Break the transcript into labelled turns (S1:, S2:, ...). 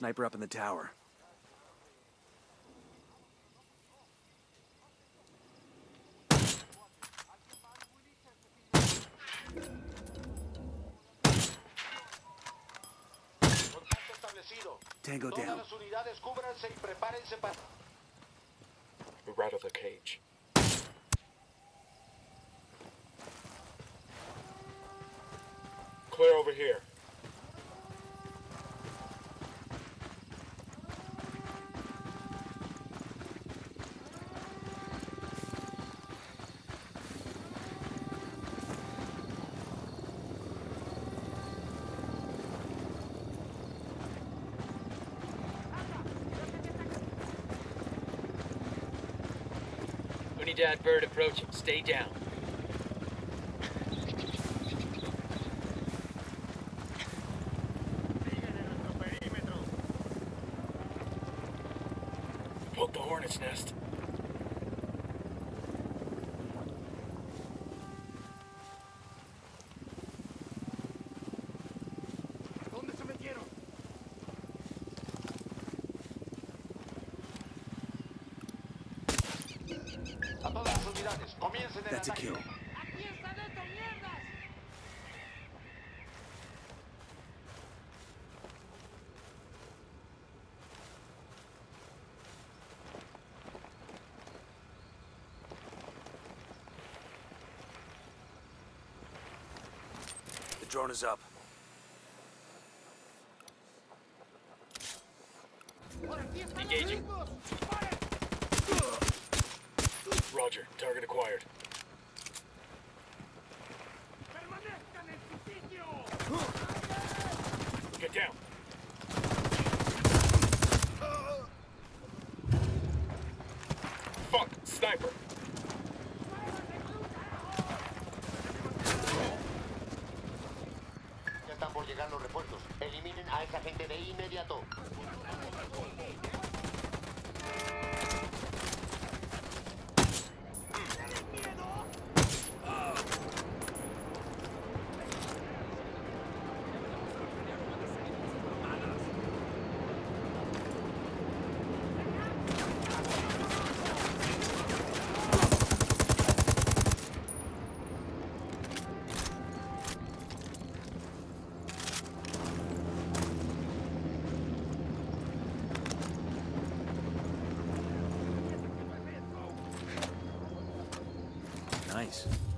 S1: Sniper up in the tower. Tango down.
S2: las unidades cúbranse y prepárense para...
S3: We're out of the cage. Clear over here.
S4: Unidad bird approaching. Stay down.
S3: Poke the hornet's nest.
S2: A todas las unidades, comiencen el
S1: That's a
S2: ataque.
S1: kill. The drone is up.
S4: Engaging.
S3: Roger. Target acquired. Get down. Fuck! Sniper!
S2: Ya están por llegar los refuerzos. Eliminen a esa gente de inmediato.
S1: Nice.